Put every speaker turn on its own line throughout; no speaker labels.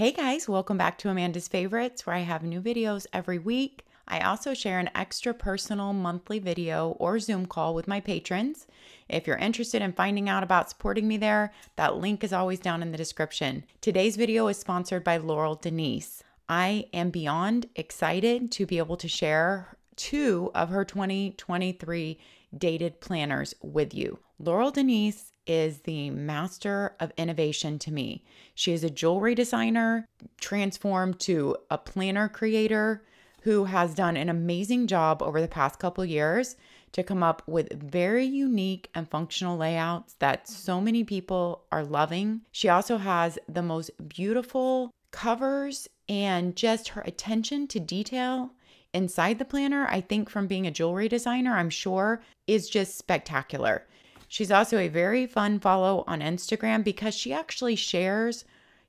Hey guys, welcome back to Amanda's Favorites, where I have new videos every week. I also share an extra personal monthly video or Zoom call with my patrons. If you're interested in finding out about supporting me there, that link is always down in the description. Today's video is sponsored by Laurel Denise. I am beyond excited to be able to share two of her 2023 dated planners with you. Laurel Denise is the master of innovation to me. She is a jewelry designer transformed to a planner creator who has done an amazing job over the past couple years to come up with very unique and functional layouts that so many people are loving. She also has the most beautiful covers and just her attention to detail inside the planner, I think from being a jewelry designer, I'm sure is just spectacular. She's also a very fun follow on Instagram because she actually shares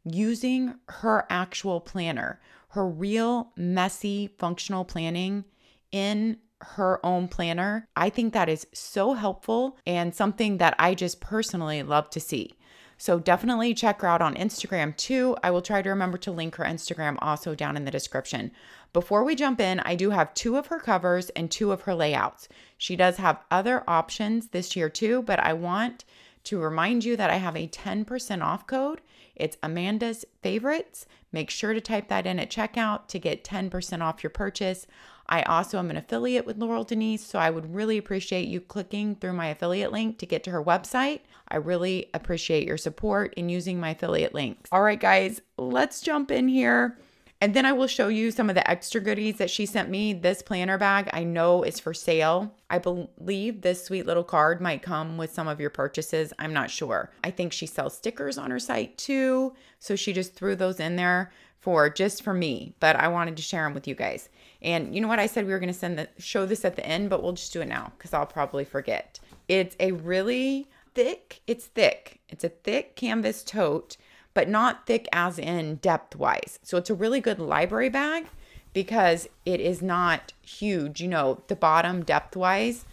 using her actual planner, her real messy functional planning in her own planner. I think that is so helpful and something that I just personally love to see. So definitely check her out on Instagram too. I will try to remember to link her Instagram also down in the description. Before we jump in, I do have two of her covers and two of her layouts. She does have other options this year too, but I want to remind you that I have a 10% off code. It's Amanda's favorites. Make sure to type that in at checkout to get 10% off your purchase. I also am an affiliate with Laurel Denise, so I would really appreciate you clicking through my affiliate link to get to her website. I really appreciate your support in using my affiliate links. All right, guys, let's jump in here. And then I will show you some of the extra goodies that she sent me. This planner bag I know is for sale. I believe this sweet little card might come with some of your purchases. I'm not sure. I think she sells stickers on her site too. So she just threw those in there for just for me, but I wanted to share them with you guys. And you know what? I said we were going to send the show this at the end, but we'll just do it now because I'll probably forget. It's a really thick, it's thick. It's a thick canvas tote, but not thick as in depth wise. So it's a really good library bag because it is not huge, you know, the bottom depth wise.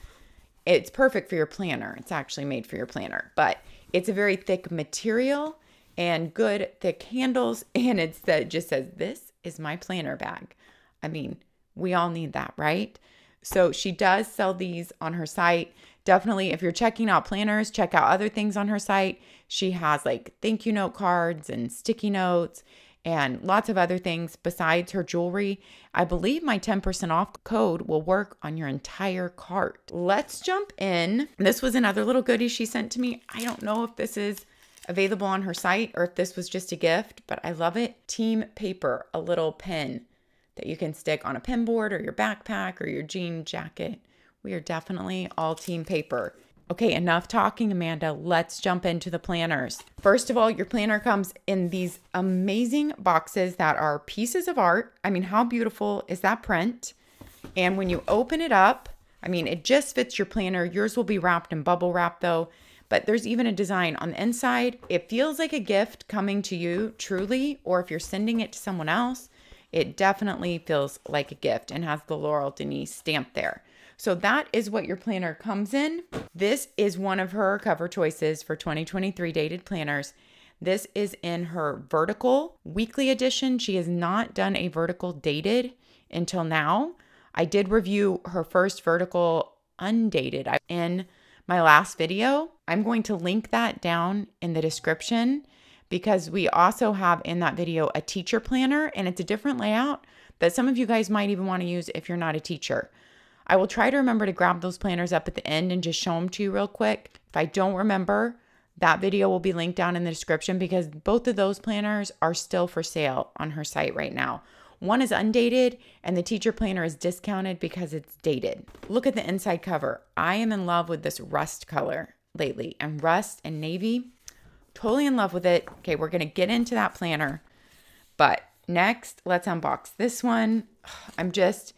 It's perfect for your planner. It's actually made for your planner, but it's a very thick material and good thick handles. And it's that just says, This is my planner bag. I mean, we all need that, right? So she does sell these on her site. Definitely, if you're checking out planners, check out other things on her site. She has like thank you note cards and sticky notes and lots of other things besides her jewelry. I believe my 10% off code will work on your entire cart. Let's jump in. This was another little goodie she sent to me. I don't know if this is available on her site or if this was just a gift, but I love it. Team paper, a little pen that you can stick on a pen board or your backpack or your jean jacket. We are definitely all team paper. Okay, enough talking, Amanda. Let's jump into the planners. First of all, your planner comes in these amazing boxes that are pieces of art. I mean, how beautiful is that print? And when you open it up, I mean, it just fits your planner. Yours will be wrapped in bubble wrap though, but there's even a design on the inside. It feels like a gift coming to you truly, or if you're sending it to someone else, it definitely feels like a gift and has the Laurel Denise stamp there. So that is what your planner comes in. This is one of her cover choices for 2023 dated planners. This is in her vertical weekly edition. She has not done a vertical dated until now. I did review her first vertical undated in my last video. I'm going to link that down in the description because we also have in that video a teacher planner and it's a different layout that some of you guys might even want to use if you're not a teacher. I will try to remember to grab those planners up at the end and just show them to you real quick. If I don't remember, that video will be linked down in the description because both of those planners are still for sale on her site right now. One is undated and the teacher planner is discounted because it's dated. Look at the inside cover. I am in love with this rust color lately and rust and navy Totally in love with it. Okay, we're going to get into that planner. But next, let's unbox this one. I'm just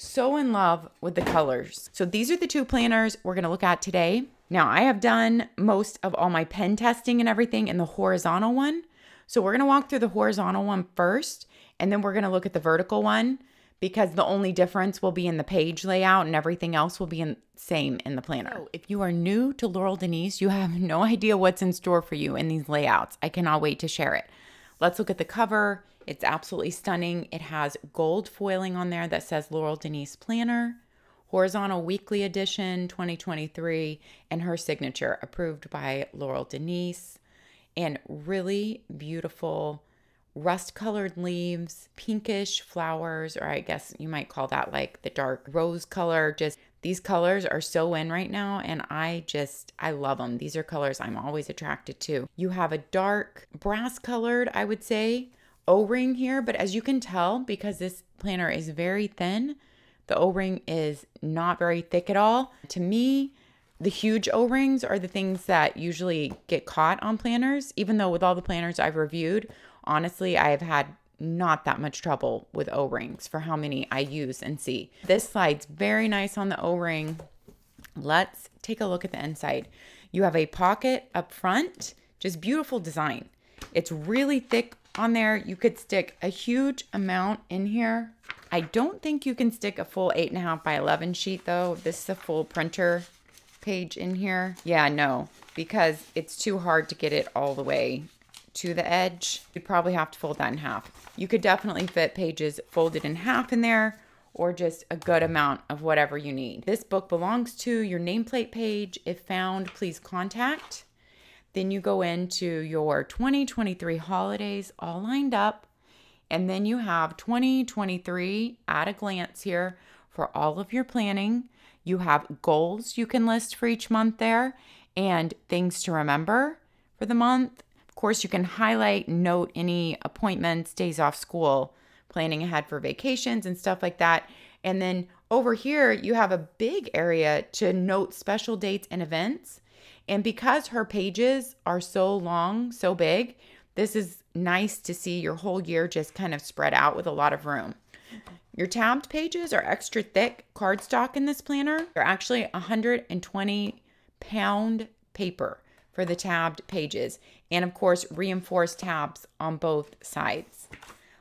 so in love with the colors. So these are the two planners we're going to look at today. Now, I have done most of all my pen testing and everything in the horizontal one. So we're going to walk through the horizontal one first, and then we're going to look at the vertical one because the only difference will be in the page layout and everything else will be in same in the planner. So if you are new to Laurel Denise, you have no idea what's in store for you in these layouts. I cannot wait to share it. Let's look at the cover. It's absolutely stunning. It has gold foiling on there that says Laurel Denise Planner, Horizontal Weekly Edition 2023, and her signature approved by Laurel Denise. And really beautiful rust colored leaves, pinkish flowers, or I guess you might call that like the dark rose color. Just these colors are so in right now, and I just, I love them. These are colors I'm always attracted to. You have a dark brass colored, I would say, O ring here, but as you can tell, because this planner is very thin, the O ring is not very thick at all. To me, the huge O rings are the things that usually get caught on planners, even though with all the planners I've reviewed, honestly, I have had not that much trouble with O-rings for how many I use and see. This slide's very nice on the O-ring. Let's take a look at the inside. You have a pocket up front, just beautiful design. It's really thick on there. You could stick a huge amount in here. I don't think you can stick a full 8.5 by 11 sheet though. This is a full printer page in here. Yeah, no, because it's too hard to get it all the way to the edge, you'd probably have to fold that in half. You could definitely fit pages folded in half in there or just a good amount of whatever you need. This book belongs to your nameplate page. If found, please contact. Then you go into your 2023 holidays all lined up. And then you have 2023 at a glance here for all of your planning. You have goals you can list for each month there and things to remember for the month Of course, you can highlight, note any appointments, days off school, planning ahead for vacations and stuff like that. And then over here, you have a big area to note special dates and events. And because her pages are so long, so big, this is nice to see your whole year just kind of spread out with a lot of room. Your tabbed pages are extra thick cardstock in this planner. They're actually 120 pound paper for the tabbed pages, and of course, reinforced tabs on both sides.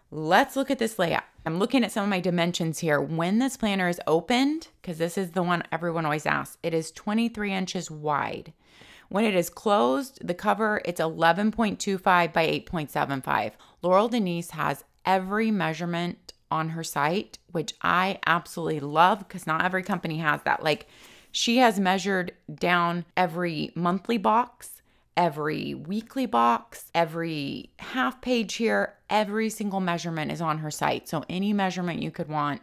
Let's look at this layout. I'm looking at some of my dimensions here. When this planner is opened, because this is the one everyone always asks, it is 23 inches wide. When it is closed, the cover, it's 11.25 by 8.75. Laurel Denise has every measurement on her site, which I absolutely love because not every company has that. Like she has measured down every monthly box, every weekly box, every half page here. Every single measurement is on her site. So any measurement you could want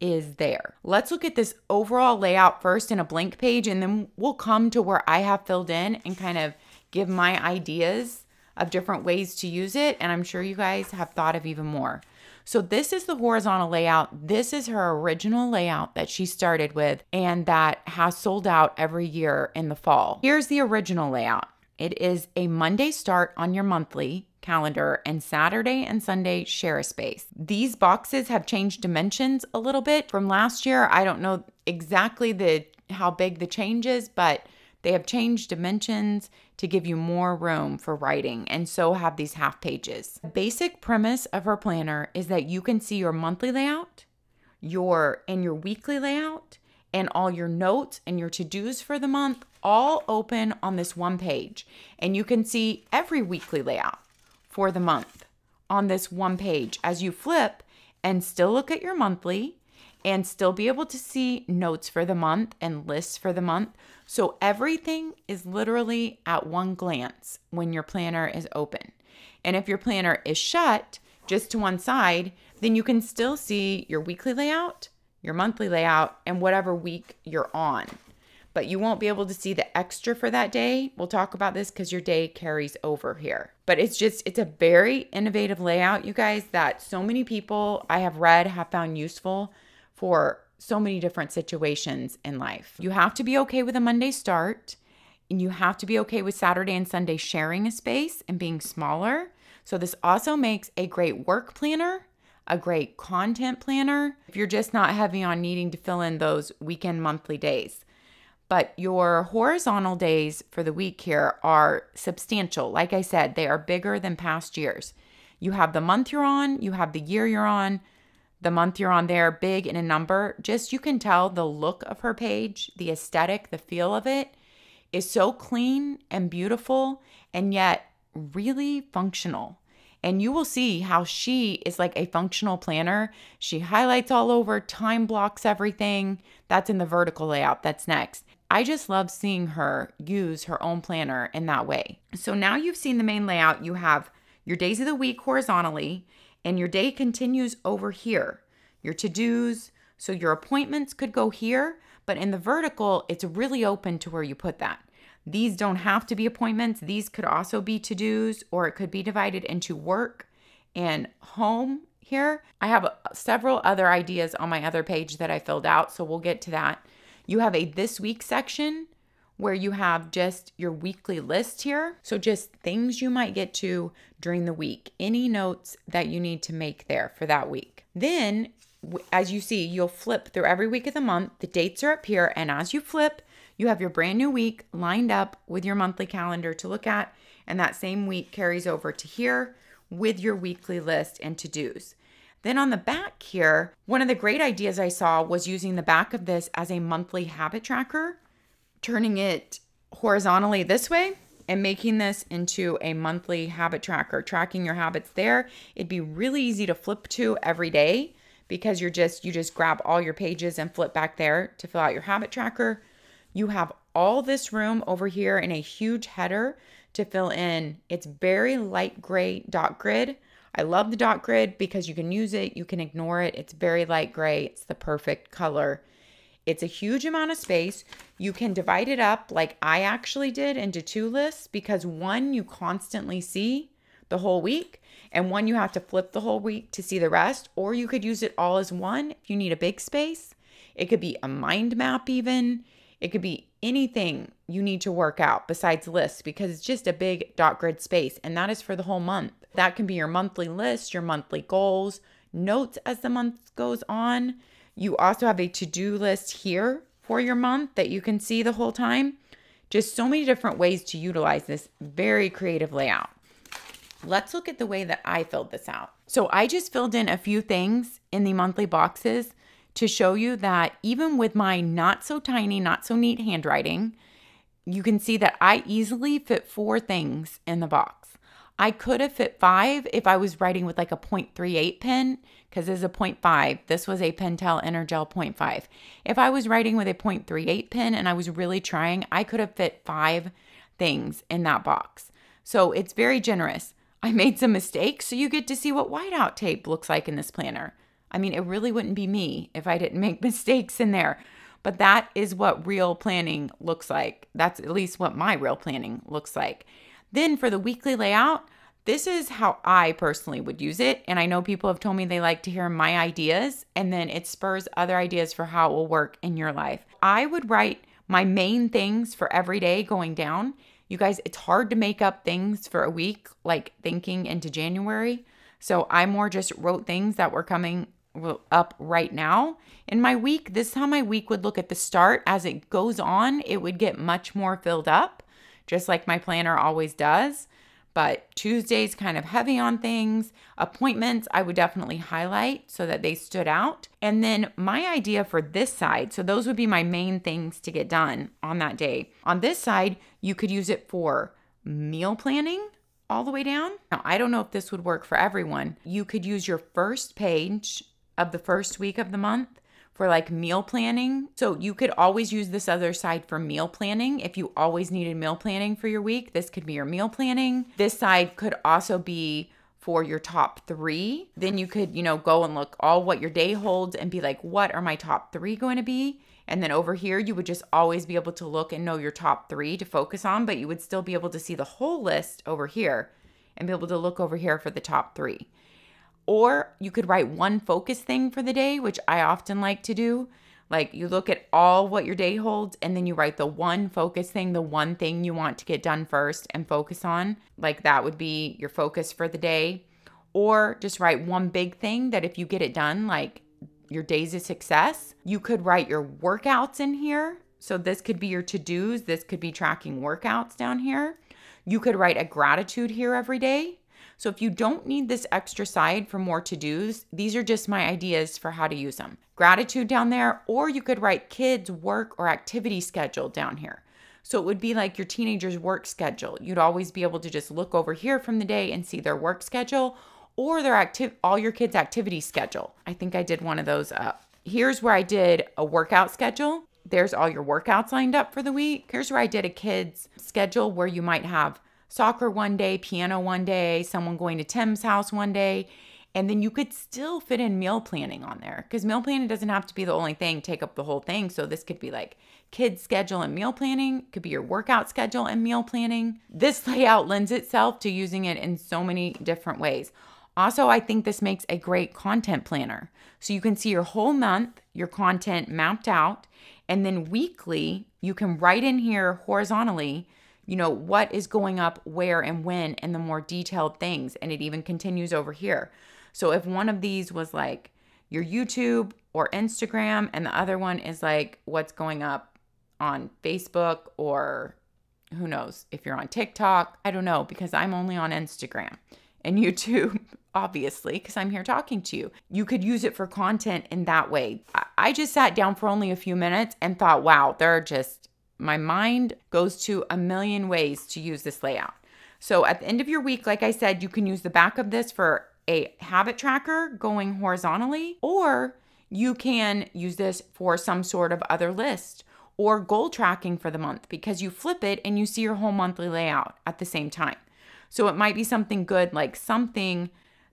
is there. Let's look at this overall layout first in a blank page, and then we'll come to where I have filled in and kind of give my ideas of different ways to use it. And I'm sure you guys have thought of even more. So this is the horizontal layout. This is her original layout that she started with and that has sold out every year in the fall. Here's the original layout. It is a Monday start on your monthly calendar and Saturday and Sunday share a space. These boxes have changed dimensions a little bit from last year. I don't know exactly the how big the change is, but they have changed dimensions to give you more room for writing, and so have these half pages. The basic premise of her planner is that you can see your monthly layout, your and your weekly layout, and all your notes and your to-dos for the month all open on this one page. And you can see every weekly layout for the month on this one page as you flip and still look at your monthly and still be able to see notes for the month and lists for the month. So everything is literally at one glance when your planner is open. And if your planner is shut just to one side, then you can still see your weekly layout, your monthly layout, and whatever week you're on. But you won't be able to see the extra for that day. We'll talk about this because your day carries over here. But it's just, it's a very innovative layout, you guys, that so many people I have read have found useful for so many different situations in life. You have to be okay with a Monday start, and you have to be okay with Saturday and Sunday sharing a space and being smaller. So, this also makes a great work planner, a great content planner if you're just not heavy on needing to fill in those weekend monthly days. But your horizontal days for the week here are substantial. Like I said, they are bigger than past years. You have the month you're on, you have the year you're on, the month you're on there, big in a number, just you can tell the look of her page, the aesthetic, the feel of it is so clean and beautiful and yet really functional. And you will see how she is like a functional planner. She highlights all over, time blocks everything. That's in the vertical layout. That's next. I just love seeing her use her own planner in that way. So now you've seen the main layout. You have your days of the week horizontally, and your day continues over here. Your to dos, so your appointments could go here, but in the vertical, it's really open to where you put that. These don't have to be appointments. These could also be to dos, or it could be divided into work and home here. I have uh, several other ideas on my other page that I filled out, so we'll get to that. You have a this week section where you have just your weekly list here. So, just things you might get to during the week, any notes that you need to make there for that week. Then, as you see, you'll flip through every week of the month. The dates are up here, and as you flip, you have your brand new week lined up with your monthly calendar to look at, and that same week carries over to here with your weekly list and to dos. Then on the back here, one of the great ideas I saw was using the back of this as a monthly habit tracker, turning it horizontally this way and making this into a monthly habit tracker, tracking your habits there. It'd be really easy to flip to every day because you're just you just grab all your pages and flip back there to fill out your habit tracker. You have all this room over here in a huge header to fill in. It's very light gray dot grid. I love the dot grid because you can use it, you can ignore it. It's very light gray. It's the perfect color. It's a huge amount of space. You can divide it up like I actually did into two lists because one you constantly see the whole week and one you have to flip the whole week to see the rest or you could use it all as one if you need a big space. It could be a mind map even. It could be anything you need to work out besides lists because it's just a big dot grid space and that is for the whole month. That can be your monthly list, your monthly goals, notes as the month goes on. You also have a to do list here for your month that you can see the whole time. Just so many different ways to utilize this very creative layout. Let's look at the way that I filled this out. So I just filled in a few things in the monthly boxes to show you that even with my not so tiny, not so neat handwriting, you can see that I easily fit four things in the box. I could have fit five if I was writing with like a 0.38 pen because this is a 0.5. This was a Pentel Energel 0.5. If I was writing with a 0.38 pen and I was really trying, I could have fit five things in that box. So it's very generous. I made some mistakes, so you get to see what whiteout tape looks like in this planner. I mean, it really wouldn't be me if I didn't make mistakes in there. But that is what real planning looks like. That's at least what my real planning looks like. Then for the weekly layout, this is how I personally would use it. And I know people have told me they like to hear my ideas, and then it spurs other ideas for how it will work in your life. I would write my main things for every day going down. You guys, it's hard to make up things for a week, like thinking into January. So I more just wrote things that were coming up right now in my week. This is how my week would look at the start. As it goes on, it would get much more filled up, just like my planner always does but Tuesday's kind of heavy on things. Appointments, I would definitely highlight so that they stood out. And then my idea for this side, so those would be my main things to get done on that day. On this side, you could use it for meal planning all the way down. Now, I don't know if this would work for everyone. You could use your first page of the first week of the month for like meal planning. So you could always use this other side for meal planning. If you always needed meal planning for your week, this could be your meal planning. This side could also be for your top three. Then you could, you know, go and look all what your day holds and be like, what are my top three going to be? And then over here, you would just always be able to look and know your top three to focus on, but you would still be able to see the whole list over here and be able to look over here for the top three. Or you could write one focus thing for the day, which I often like to do. Like you look at all what your day holds and then you write the one focus thing, the one thing you want to get done first and focus on. Like that would be your focus for the day. Or just write one big thing that if you get it done, like your days of success, you could write your workouts in here. So this could be your to dos, this could be tracking workouts down here. You could write a gratitude here every day. So if you don't need this extra side for more to dos, these are just my ideas for how to use them. Gratitude down there, or you could write kids, work, or activity schedule down here. So it would be like your teenager's work schedule. You'd always be able to just look over here from the day and see their work schedule or their active all your kids' activity schedule. I think I did one of those up. Here's where I did a workout schedule. There's all your workouts lined up for the week. Here's where I did a kids schedule where you might have soccer one day, piano one day, someone going to Tim's house one day, and then you could still fit in meal planning on there because meal planning doesn't have to be the only thing, take up the whole thing. So this could be like kids schedule and meal planning, could be your workout schedule and meal planning. This layout lends itself to using it in so many different ways. Also, I think this makes a great content planner. So you can see your whole month, your content mapped out, and then weekly, you can write in here horizontally, you know, what is going up where and when and the more detailed things. And it even continues over here. So if one of these was like your YouTube or Instagram, and the other one is like what's going up on Facebook or who knows if you're on TikTok, I don't know because I'm only on Instagram and YouTube, obviously, because I'm here talking to you. You could use it for content in that way. I just sat down for only a few minutes and thought, wow, there are just, my mind goes to a million ways to use this layout. So at the end of your week, like I said, you can use the back of this for a habit tracker going horizontally, or you can use this for some sort of other list or goal tracking for the month because you flip it and you see your whole monthly layout at the same time. So it might be something good, like something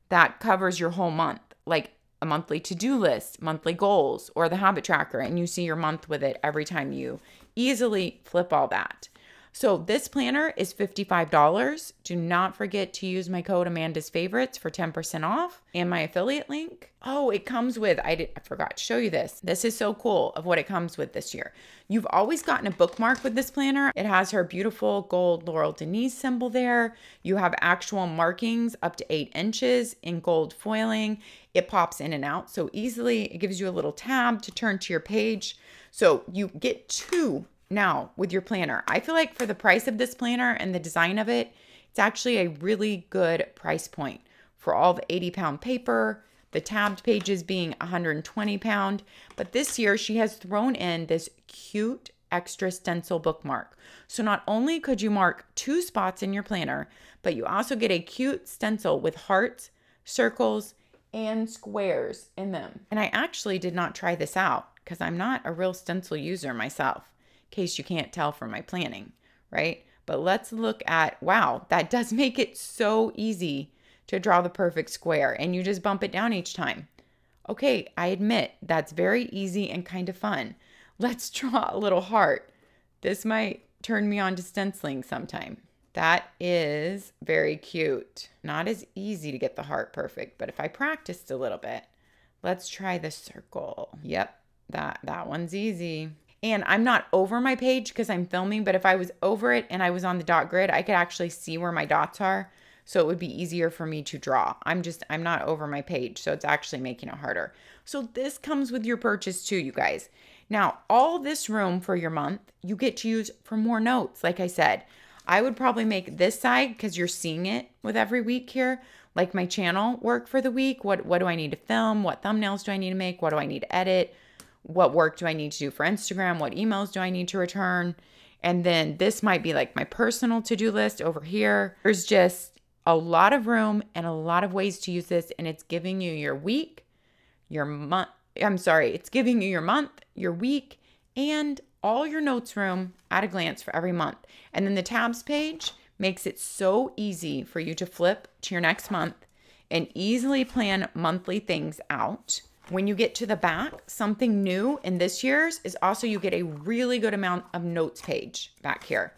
that covers your whole month, like a monthly to do list, monthly goals, or the habit tracker, and you see your month with it every time you easily flip all that. So this planner is $55. Do not forget to use my code Amanda's Favorites for 10% off and my affiliate link. Oh, it comes with, I, did, I forgot to show you this. This is so cool of what it comes with this year. You've always gotten a bookmark with this planner. It has her beautiful gold Laurel Denise symbol there. You have actual markings up to eight inches in gold foiling. It pops in and out so easily. It gives you a little tab to turn to your page. So you get two now, with your planner, I feel like for the price of this planner and the design of it, it's actually a really good price point for all the 80 pound paper, the tabbed pages being 120 pound. But this year, she has thrown in this cute extra stencil bookmark. So not only could you mark two spots in your planner, but you also get a cute stencil with hearts, circles, and squares in them. And I actually did not try this out because I'm not a real stencil user myself in case you can't tell from my planning, right? But let's look at, wow, that does make it so easy to draw the perfect square and you just bump it down each time. Okay, I admit that's very easy and kind of fun. Let's draw a little heart. This might turn me on to stenciling sometime. That is very cute. Not as easy to get the heart perfect, but if I practiced a little bit, let's try the circle. Yep, that, that one's easy. And I'm not over my page because I'm filming, but if I was over it and I was on the dot grid, I could actually see where my dots are. So it would be easier for me to draw. I'm just, I'm not over my page. So it's actually making it harder. So this comes with your purchase too, you guys. Now, all this room for your month, you get to use for more notes. Like I said, I would probably make this side because you're seeing it with every week here. Like my channel work for the week. What, what do I need to film? What thumbnails do I need to make? What do I need to edit? What work do I need to do for Instagram? What emails do I need to return? And then this might be like my personal to do list over here. There's just a lot of room and a lot of ways to use this. And it's giving you your week, your month. I'm sorry, it's giving you your month, your week, and all your notes room at a glance for every month. And then the tabs page makes it so easy for you to flip to your next month and easily plan monthly things out when you get to the back, something new in this year's is also you get a really good amount of notes page back here.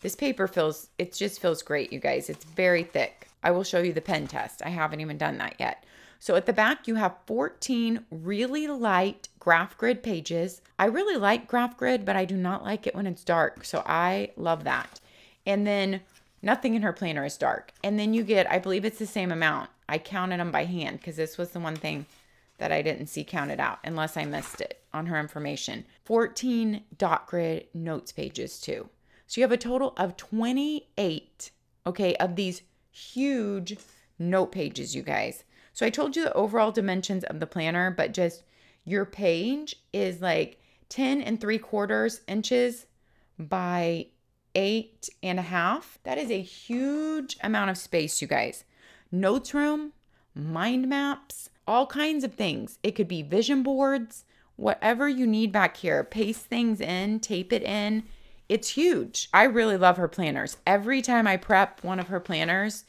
This paper feels, it just feels great, you guys. It's very thick. I will show you the pen test. I haven't even done that yet. So at the back, you have 14 really light graph grid pages. I really like graph grid, but I do not like it when it's dark. So I love that. And then nothing in her planner is dark. And then you get, I believe it's the same amount. I counted them by hand because this was the one thing that I didn't see counted out unless I missed it on her information. 14 dot grid notes pages too. So you have a total of 28, okay, of these huge note pages, you guys. So I told you the overall dimensions of the planner, but just your page is like 10 and 3 quarters inches by eight and a half. That is a huge amount of space, you guys. Notes room, mind maps, all kinds of things. It could be vision boards, whatever you need back here. Paste things in, tape it in. It's huge. I really love her planners. Every time I prep one of her planners,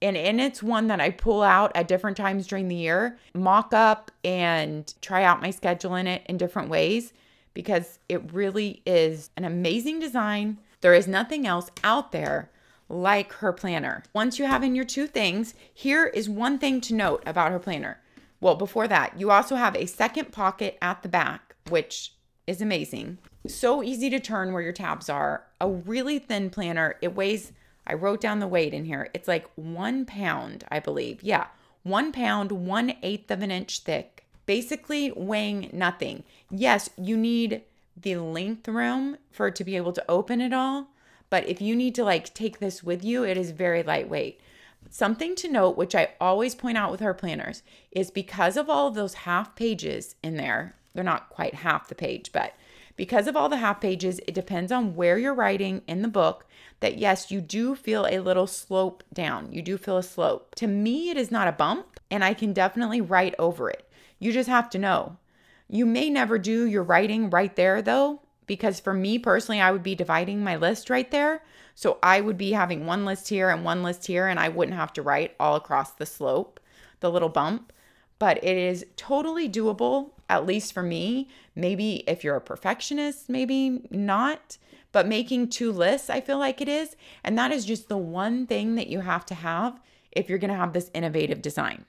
and, and it's one that I pull out at different times during the year, mock up and try out my schedule in it in different ways because it really is an amazing design. There is nothing else out there like her planner. Once you have in your two things, here is one thing to note about her planner. Well, before that, you also have a second pocket at the back, which is amazing. So easy to turn where your tabs are. A really thin planner. It weighs, I wrote down the weight in here. It's like one pound, I believe. Yeah, one pound, one eighth of an inch thick, basically weighing nothing. Yes, you need the length room for it to be able to open it all. But if you need to like take this with you, it is very lightweight. Something to note, which I always point out with her planners, is because of all of those half pages in there, they're not quite half the page, but because of all the half pages, it depends on where you're writing in the book that yes, you do feel a little slope down. You do feel a slope. To me, it is not a bump, and I can definitely write over it. You just have to know. You may never do your writing right there though, because for me personally, I would be dividing my list right there. So I would be having one list here and one list here, and I wouldn't have to write all across the slope, the little bump. But it is totally doable, at least for me. Maybe if you're a perfectionist, maybe not. But making two lists, I feel like it is. And that is just the one thing that you have to have if you're going to have this innovative design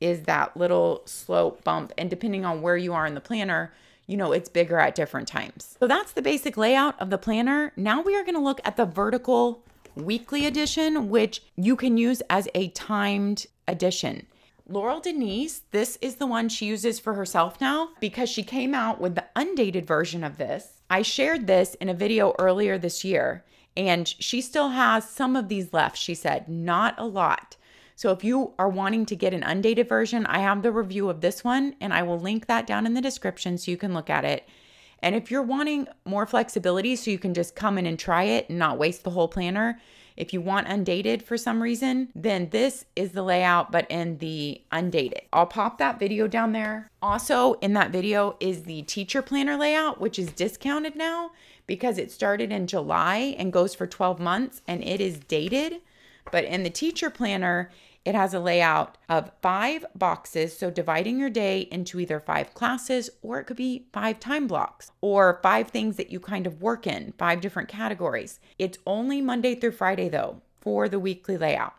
is that little slope bump. And depending on where you are in the planner, you know, it's bigger at different times. So that's the basic layout of the planner. Now we are going to look at the vertical weekly edition, which you can use as a timed edition. Laurel Denise, this is the one she uses for herself now because she came out with the undated version of this. I shared this in a video earlier this year, and she still has some of these left. She said, not a lot. So if you are wanting to get an undated version, I have the review of this one and I will link that down in the description so you can look at it. And if you're wanting more flexibility so you can just come in and try it and not waste the whole planner, if you want undated for some reason, then this is the layout, but in the undated. I'll pop that video down there. Also, in that video is the teacher planner layout, which is discounted now because it started in July and goes for 12 months and it is dated. But in the teacher planner, it has a layout of five boxes. So dividing your day into either five classes or it could be five time blocks or five things that you kind of work in, five different categories. It's only Monday through Friday though for the weekly layout.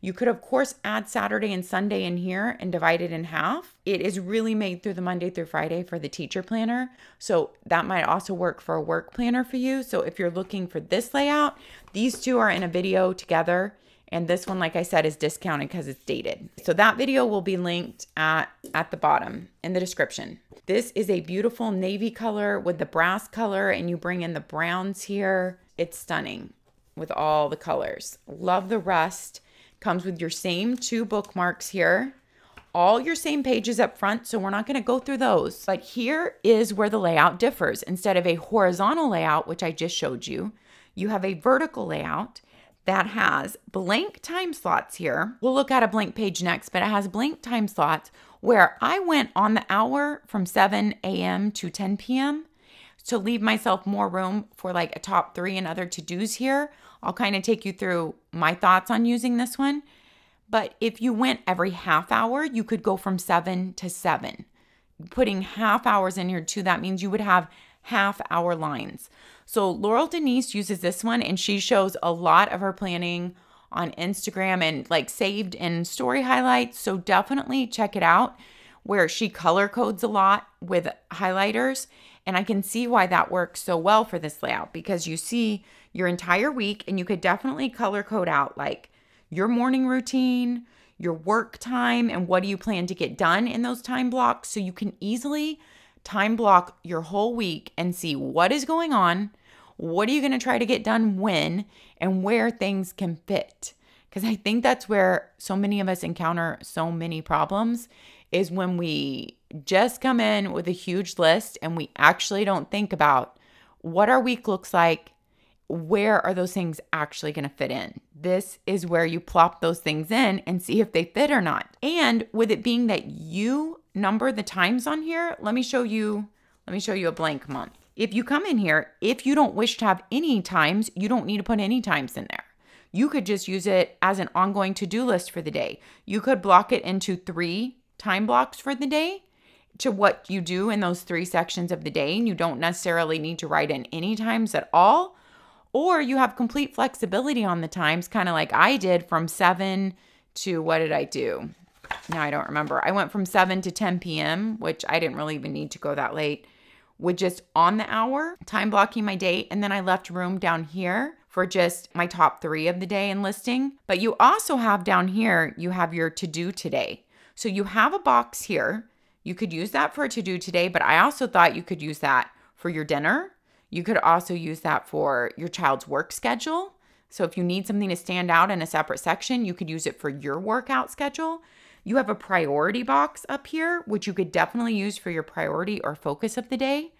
You could, of course, add Saturday and Sunday in here and divide it in half. It is really made through the Monday through Friday for the teacher planner. So that might also work for a work planner for you. So if you're looking for this layout, these two are in a video together and this one, like I said, is discounted because it's dated. So that video will be linked at, at the bottom in the description. This is a beautiful navy color with the brass color and you bring in the browns here. It's stunning with all the colors. Love the rust. Comes with your same two bookmarks here. All your same pages up front, so we're not going to go through those. But here is where the layout differs. Instead of a horizontal layout, which I just showed you, you have a vertical layout that has blank time slots here. We'll look at a blank page next, but it has blank time slots where I went on the hour from 7 a.m. to 10 p.m. to leave myself more room for like a top three and other to dos here. I'll kind of take you through my thoughts on using this one. But if you went every half hour, you could go from 7 to 7. Putting half hours in here too, that means you would have half hour lines. So Laurel Denise uses this one and she shows a lot of her planning on Instagram and like saved in story highlights. So definitely check it out where she color codes a lot with highlighters. And I can see why that works so well for this layout because you see your entire week and you could definitely color code out like your morning routine, your work time, and what do you plan to get done in those time blocks so you can easily time block your whole week and see what is going on, what are you going to try to get done when, and where things can fit. Because I think that's where so many of us encounter so many problems is when we just come in with a huge list and we actually don't think about what our week looks like where are those things actually going to fit in? This is where you plop those things in and see if they fit or not. And with it being that you number the times on here, let me show you let me show you a blank month. If you come in here, if you don't wish to have any times, you don't need to put any times in there. You could just use it as an ongoing to-do list for the day. You could block it into 3 time blocks for the day to what you do in those three sections of the day. And you don't necessarily need to write in any times at all. Or you have complete flexibility on the times, kind of like I did from 7 to what did I do? Now I don't remember. I went from 7 to 10 p.m., which I didn't really even need to go that late, with just on the hour, time blocking my date. And then I left room down here for just my top three of the day and listing. But you also have down here, you have your to do today. So you have a box here you could use that for a to do today, but I also thought you could use that for your dinner. You could also use that for your child's work schedule. So if you need something to stand out in a separate section, you could use it for your workout schedule. You have a priority box up here, which you could definitely use for your priority or focus of the day.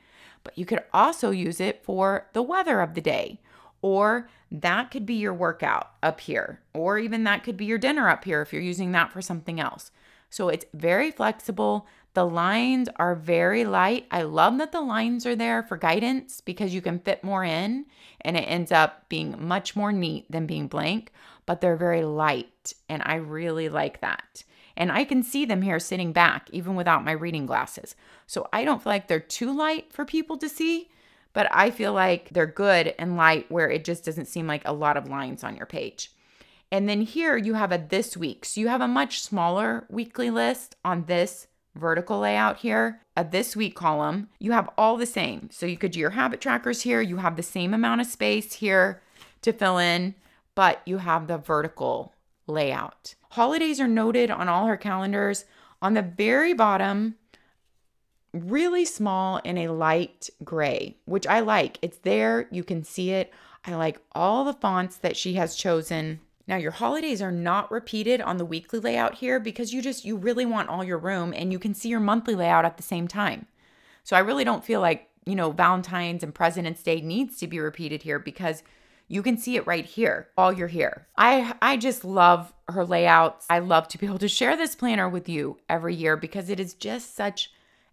But you could also use it for the weather of the day. Or that could be your workout up here. Or even that could be your dinner up here if you're using that for something else. So it's very flexible. The lines are very light. I love that the lines are there for guidance because you can fit more in and it ends up being much more neat than being blank, but they're very light and I really like that. And I can see them here sitting back even without my reading glasses. So I don't feel like they're too light for people to see, but I feel like they're good and light where it just doesn't seem like a lot of lines on your page. And then here you have a this week. So you have a much smaller weekly list on this vertical layout here, a this week column, you have all the same. So you could do your habit trackers here. You have the same amount of space here to fill in, but you have the vertical layout. Holidays are noted on all her calendars. On the very bottom, really small in a light gray, which I like. It's there, you can see it. I like all the fonts that she has chosen now your holidays are not repeated on the weekly layout here because you just, you really want all your room and you can see your monthly layout at the same time. So I really don't feel like, you know, Valentine's and President's Day needs to be repeated here because you can see it right here while you're here. I I just love her layouts. I love to be able to share this planner with you every year because it is just such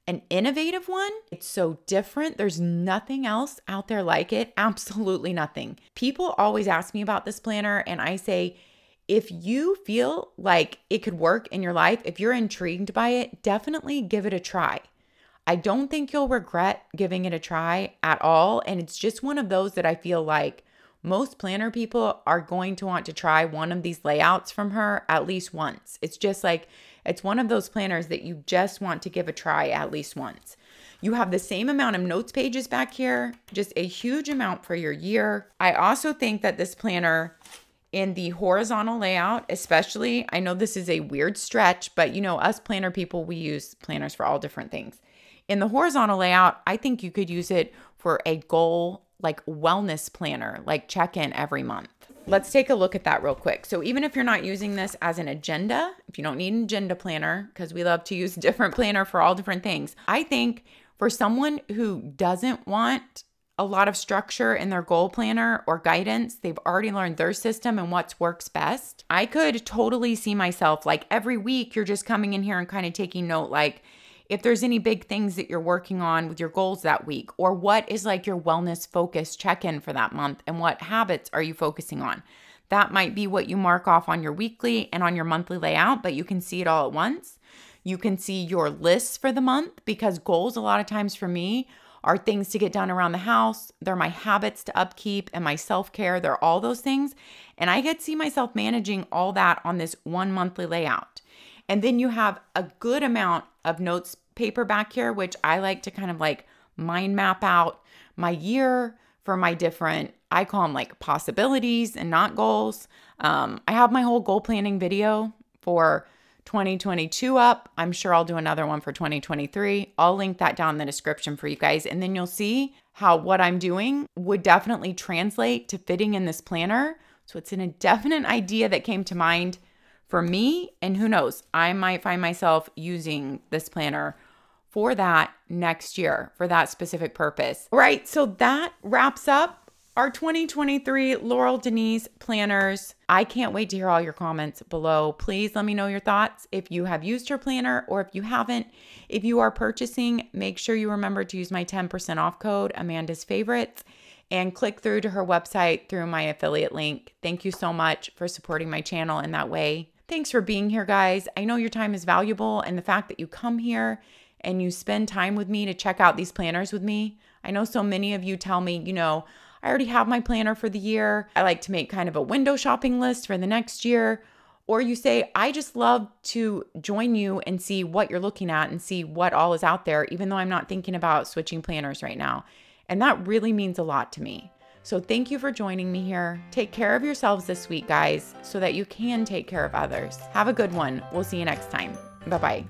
an innovative one. It's so different. There's nothing else out there like it. Absolutely nothing. People always ask me about this planner, and I say, if you feel like it could work in your life, if you're intrigued by it, definitely give it a try. I don't think you'll regret giving it a try at all. And it's just one of those that I feel like most planner people are going to want to try one of these layouts from her at least once. It's just like it's one of those planners that you just want to give a try at least once. You have the same amount of notes pages back here, just a huge amount for your year. I also think that this planner in the horizontal layout, especially, I know this is a weird stretch, but you know, us planner people, we use planners for all different things. In the horizontal layout, I think you could use it for a goal like wellness planner, like check in every month. Let's take a look at that real quick. So even if you're not using this as an agenda, if you don't need an agenda planner, because we love to use different planner for all different things, I think for someone who doesn't want a lot of structure in their goal planner or guidance. They've already learned their system and what works best. I could totally see myself like every week you're just coming in here and kind of taking note like if there's any big things that you're working on with your goals that week, or what is like your wellness focus check in for that month, and what habits are you focusing on. That might be what you mark off on your weekly and on your monthly layout, but you can see it all at once. You can see your lists for the month because goals, a lot of times for me, are things to get done around the house. They're my habits to upkeep and my self care. They're all those things. And I get to see myself managing all that on this one monthly layout. And then you have a good amount of notes paper back here, which I like to kind of like mind map out my year for my different, I call them like possibilities and not goals. Um, I have my whole goal planning video for 2022 up. I'm sure I'll do another one for 2023. I'll link that down in the description for you guys. And then you'll see how what I'm doing would definitely translate to fitting in this planner. So it's an indefinite idea that came to mind for me. And who knows, I might find myself using this planner for that next year for that specific purpose. All right, so that wraps up our 2023 Laurel Denise planners. I can't wait to hear all your comments below. Please let me know your thoughts if you have used her planner or if you haven't. If you are purchasing, make sure you remember to use my 10% off code, Amanda's Favorites, and click through to her website through my affiliate link. Thank you so much for supporting my channel in that way. Thanks for being here, guys. I know your time is valuable, and the fact that you come here and you spend time with me to check out these planners with me. I know so many of you tell me, you know, I already have my planner for the year. I like to make kind of a window shopping list for the next year. Or you say, I just love to join you and see what you're looking at and see what all is out there, even though I'm not thinking about switching planners right now. And that really means a lot to me. So thank you for joining me here. Take care of yourselves this week, guys, so that you can take care of others. Have a good one. We'll see you next time. Bye bye.